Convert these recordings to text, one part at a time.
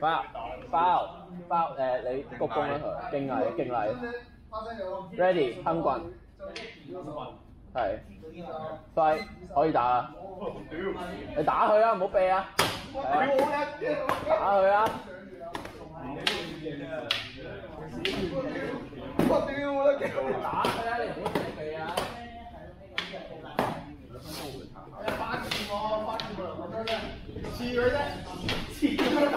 包包包誒，你鞠躬啦佢，敬禮敬禮，ready 亨棍，係，快可以打啦，你打佢啊，唔好避啊，打佢啊！我屌啦！打佢啊！你唔好死避啊！發住我，發住我，我真係黐佢啫，黐佢打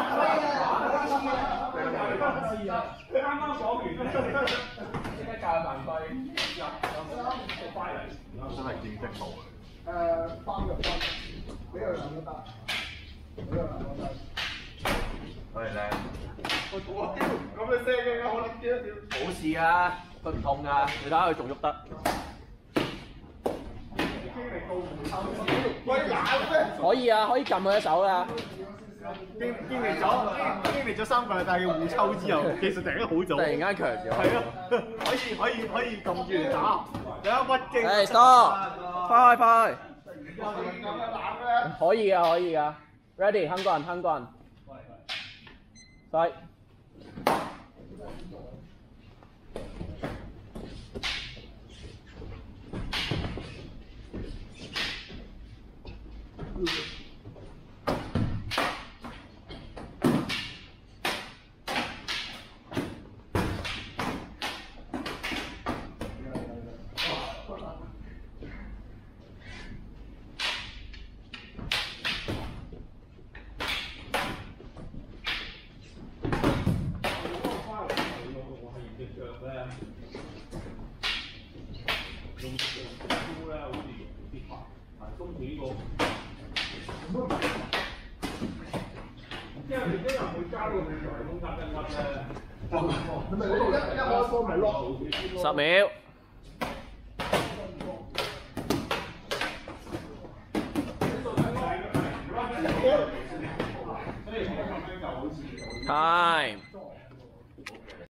黐啊！佢啱啱講完，即刻教佢犯規，入快嚟，真係見識到啊！誒，包入分，俾佢兩個得，俾佢兩個得。係靚。我屌，咁嘅聲嘅，我諗屌屌。冇事啊，佢唔痛噶，你睇下佢仲喐得。可以啊，可以撳佢一手噶。經經歷咗經歷咗三個禮拜嘅互抽之後，技術突然間好咗。突然間強咗。係啊，可以可以可以撳住嚟打，有一屈機。誒，stop，快快。可以噶，可以噶。Ready，香港人，香港人。快。用用刀咧，好似用啲法，但係中幾個，因為你啲人會加到你台風夾一粒咧，咁咪一一開波咪落十秒。Time。